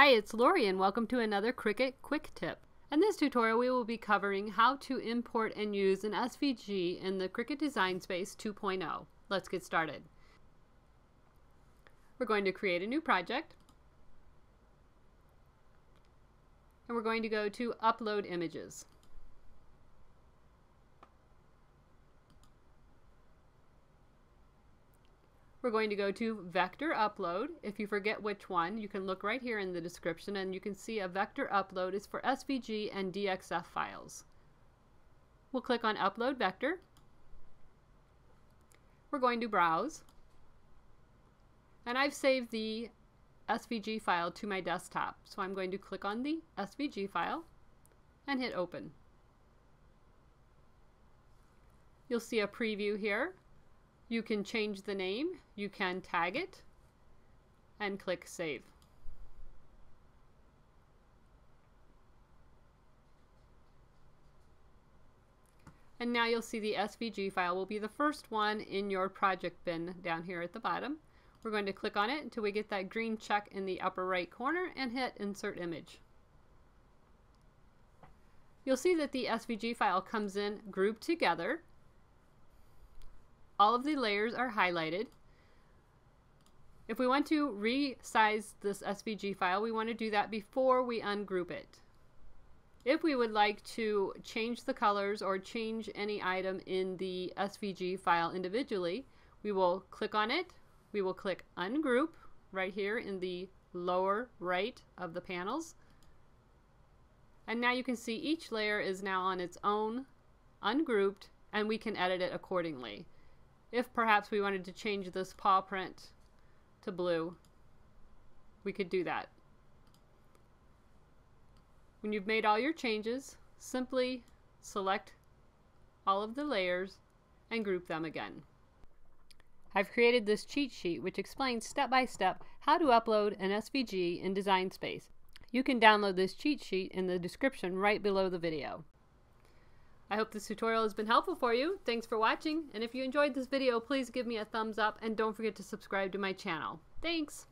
Hi, it's Lorrie and welcome to another Cricut Quick Tip. In this tutorial we will be covering how to import and use an SVG in the Cricut Design Space 2.0. Let's get started. We're going to create a new project and we're going to go to Upload Images. We're going to go to Vector Upload. If you forget which one, you can look right here in the description and you can see a Vector Upload is for SVG and DXF files. We'll click on Upload Vector. We're going to Browse. And I've saved the SVG file to my desktop. So I'm going to click on the SVG file and hit Open. You'll see a preview here you can change the name, you can tag it, and click Save. And now you'll see the SVG file will be the first one in your project bin down here at the bottom. We're going to click on it until we get that green check in the upper right corner and hit Insert Image. You'll see that the SVG file comes in grouped together all of the layers are highlighted. If we want to resize this SVG file, we want to do that before we ungroup it. If we would like to change the colors or change any item in the SVG file individually, we will click on it. We will click Ungroup right here in the lower right of the panels. And now you can see each layer is now on its own, ungrouped, and we can edit it accordingly. If perhaps we wanted to change this paw print to blue, we could do that. When you've made all your changes, simply select all of the layers and group them again. I've created this cheat sheet which explains step by step how to upload an SVG in Design Space. You can download this cheat sheet in the description right below the video. I hope this tutorial has been helpful for you. Thanks for watching, and if you enjoyed this video, please give me a thumbs up and don't forget to subscribe to my channel. Thanks!